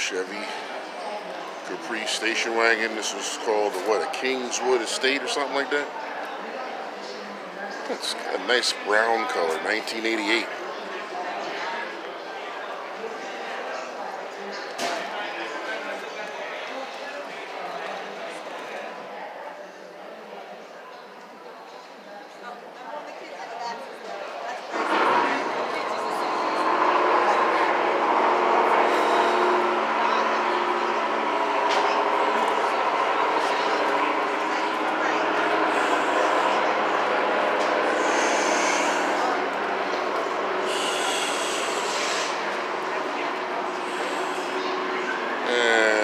Chevy Caprice station wagon. This was called what a Kingswood Estate or something like that. It's a nice brown color, 1988.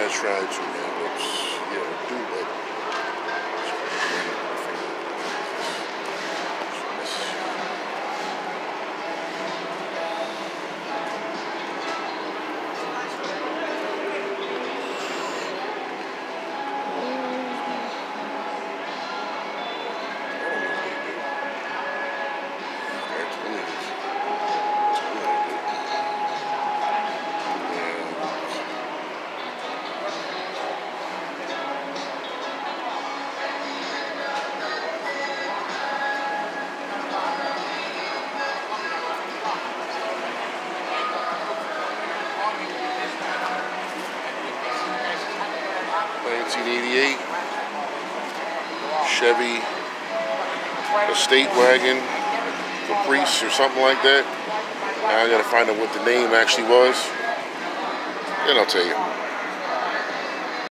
I strategy, man. It's, 1988 Chevy Estate Wagon Caprice or something like that. I gotta find out what the name actually was. And I'll tell you.